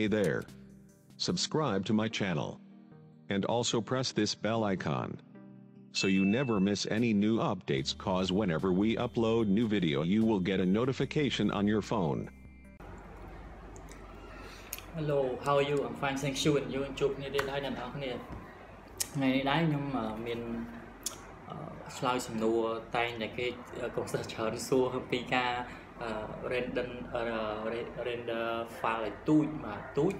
Hey there. Subscribe to my channel. And also press this bell icon. So you never miss any new updates cause whenever we upload new video you will get a notification on your phone. Hello how are you I'm fine thank you and you ជួបគ្នាទៀតហើយអ្នកនរគ្នាថ្ងៃនេះដែរខ្ញុំអឺមានអឺឆ្លើយសំណួរតែងតែគេកុំសិស្សច្រើនសួរពីការអឺ render អឺ render file ឲ្យទូចបាទទូច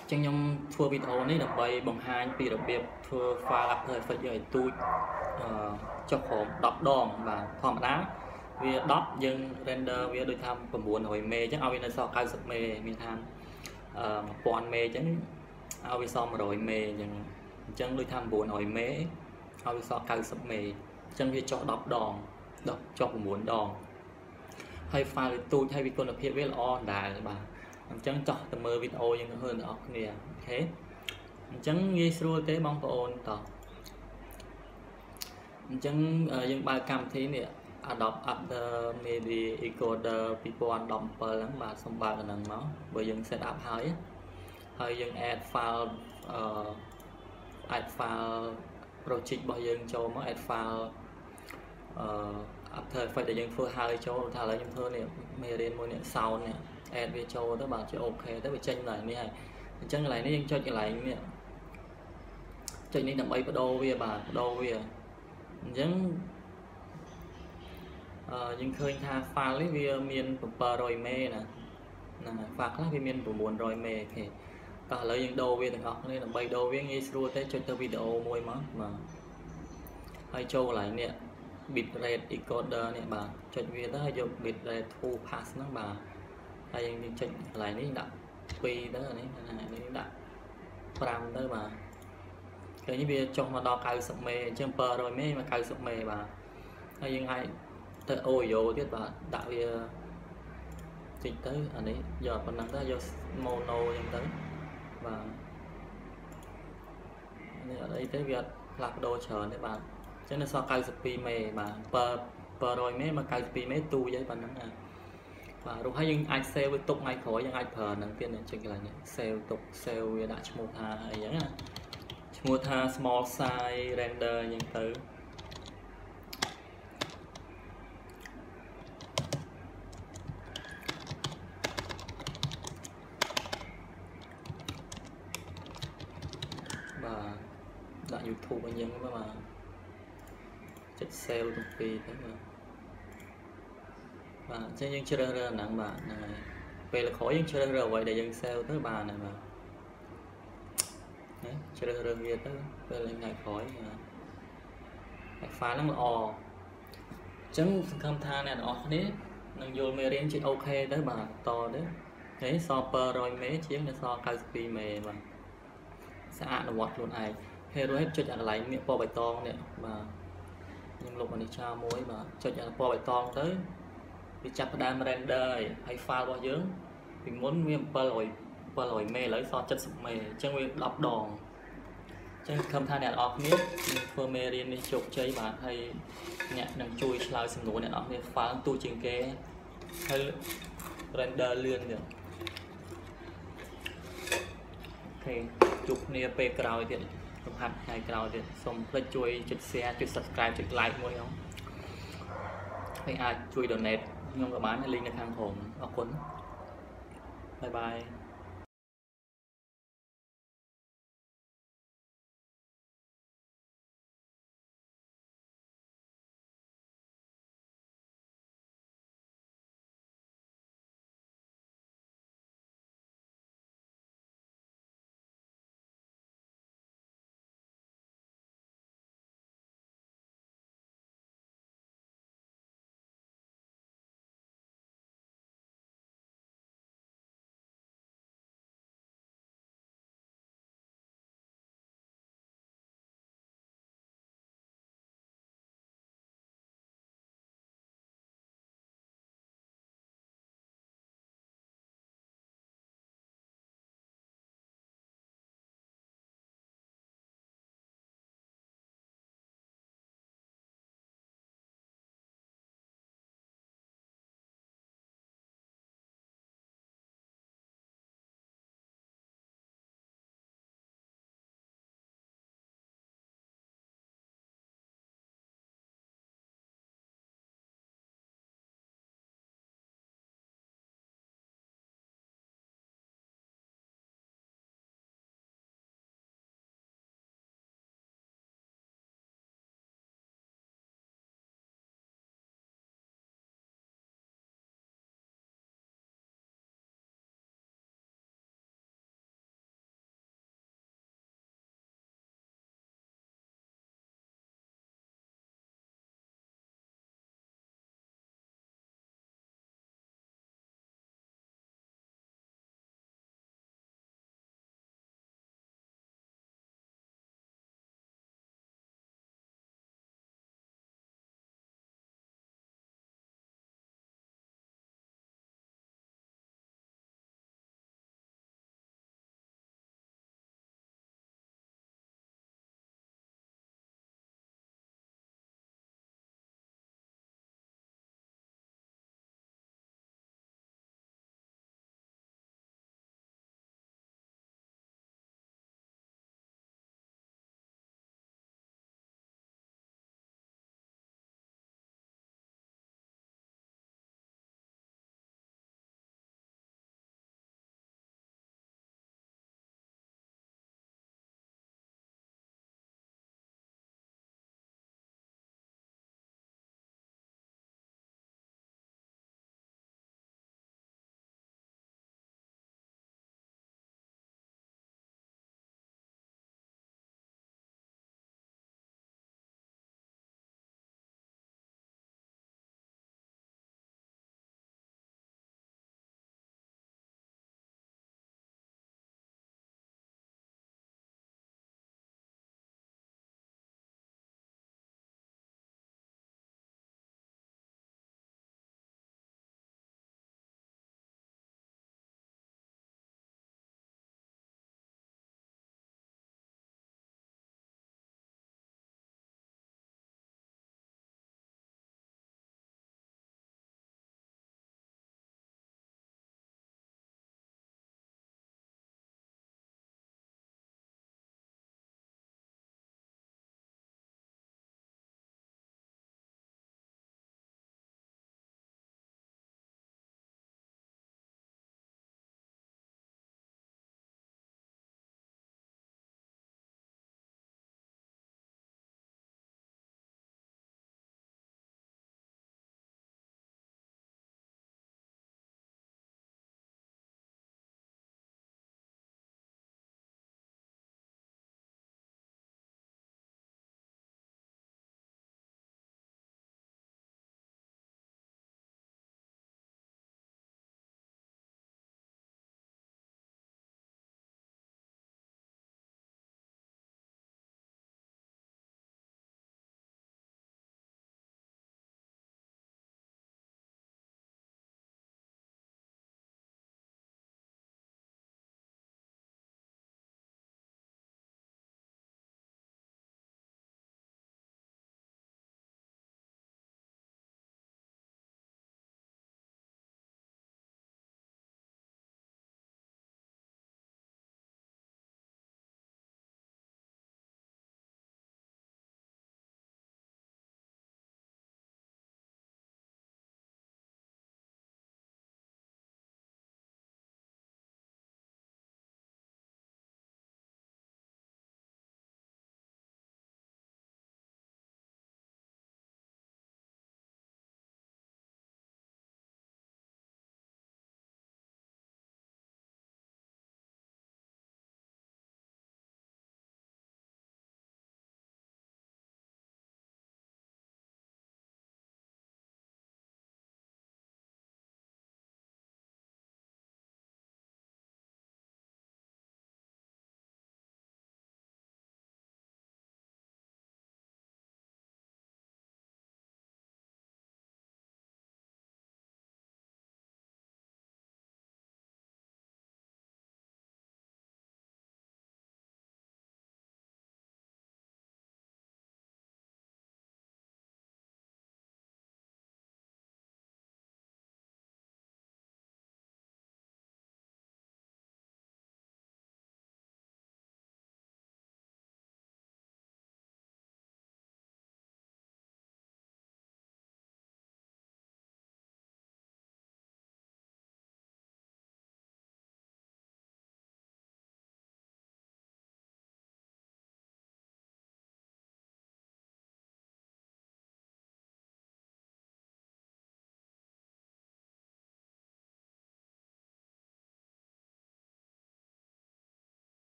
អញ្ចឹងខ្ញុំធ្វើវីដេអូនេះដើម្បីបង្ហាញពីរបៀបធ្វើ file After Effects យើងឲ្យទូចអឺចុះក្រុម10ដងបាទធម្មតាវា10យើង render វាដូចថា900មេអញ្ចឹងឲ្យវានៅសល់90មេមានថាអឺ1000មេអញ្ចឹងឲ្យវាសល់100មេអញ្ចឹងអញ្ចឹងដូចថា900មេឲ្យវាសល់90មេអញ្ចឹងវាចុះ10ដង10ចុះ9ដង ហើយ file វាទូចហើយវាគុណភាពវាល្អដែរបាទអញ្ចឹងចោះទៅមើលវីដេអូយើងទៅអ្នកនរគ្នាអូខេអញ្ចឹងងាយស្រួលទេបងប្អូនតោះអញ្ចឹងយើងបើកកម្មវិធីនេះ Adobe After Media Encoder 2017ហ្នឹងបាទសូមបើកអាហ្នឹងមកបើយើង set up ហើយហើយយើង add file អឺ add file project របស់យើងចូលមក add file អឺ After Effects ដែលយើងធ្វើហើយចូលថាឥឡូវខ្ញុំធ្វើនេះមេរៀនមួយនេះ sound នេះ add វាចូលទៅបាទជាអូខេទៅវាចេញឡើងនេះហើយអញ្ចឹងកន្លែងនេះយើងចុចកន្លែងនេះចុចនេះដើម្បីបដូរវាបាទបដូរវាអញ្ចឹងអឺយើងឃើញថា file នេះវាមាន700មេណាហ្នឹងហើយ file ខ្លះវាមាន900មេអូខេតោះឥឡូវយើងដូរវាទាំងអស់គ្នាដើម្បីដូរវាងាយស្រួលទេចុចទៅវីដេអូមួយមកបាទហើយចូលកន្លែងនេះ bit rate encoder នេះបាទចុចវាទៅហើយយក bit rate to pass ហ្នឹងបាទហើយយើងចុចកន្លែងនេះដាក់2ទៅនេះនេះដាក់5ទៅបាទឃើញវាចុះមកដល់90មេអញ្ចឹង700មេមក90មេបាទហើយយើងអាចទៅ OYO ទៀតបាទដាក់វាតិចទៅអានេះយកប៉ុណ្ណឹងទៅយក mono អញ្ចឹងទៅបាទនេះអត់អីទេវាអត់ផ្លាស់ប្ដូរច្រើនទេបាទអញ្ចឹងនៅសល់92មេបាទ700មេមក92មេទូចហើយប៉ុណ្ណឹងណាបាទរូបហើយយើងអាច save វាទុកថ្ងៃក្រោយយើងអាចប្រើនឹងទៀតចេញកន្លែងនេះ save ទុក save វាដាក់ឈ្មោះថាអីចឹងណាឈ្មោះថា small size render អញ្ចឹងទៅបាទដាក់ YouTube អញ្ចឹងទៅបាទ ចុច save ទាំងពីរទៅបាទបាទអញ្ចឹងយើងជ្រើសរើសហ្នឹងបាទហ្នឹងហើយពេលក្រោយយើងជ្រើសរើសអ្វីដែលយើង save ទៅបានហើយបាទណាជ្រើសរើសវាទៅពេលថ្ងៃក្រោយបាទហើយ file ហ្នឹងល្អអញ្ចឹងសង្ឃឹមថាអ្នកនរគ្នានឹងយល់មេរៀនជាអូខេទៅបាទតទៅហើយសល់700មេជាងនៅសល់92មេបាទស្អាតអនុវត្តខ្លួនឯងហើយរួចចុចអាកន្លែងនេះពណ៌បៃតងនេះបាទ ខ្ញុំលុបអានេះចោលមួយបាទចុចអាពណ៌បៃតងទៅវាចាប់ផ្ដើម render ហើយហើយ file របស់យើងពីមុនវា700 700មេឥឡូវសល់70មេអញ្ចឹងវា10ដងអញ្ចឹងខំថាអ្នកនរគ្នានឹងធ្វើមេរៀននេះជោគជ័យបាទហើយអ្នកនឹងជួយឆ្លើយសំណួរអ្នកនរគ្នា file ទូជាងគេហើយ render លឿនទៀតអូខេជួបគ្នាពេលក្រោយទៀត លំហាត់ថ្ងៃក្រោយទៀតសូមភ្លេចជួយចុច share ចុច subscribe ចុច like មួយហ្នឹងហើយអាចជួយ donate ខ្ញុំក៏បាន link នៅខាងក្រោមអរគុណបាយបាយ